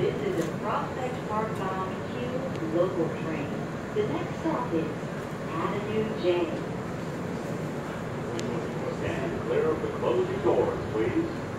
This is a Prospect Park bound Q local train. The next stop is Avenue J. Stand clear of the closing doors, please.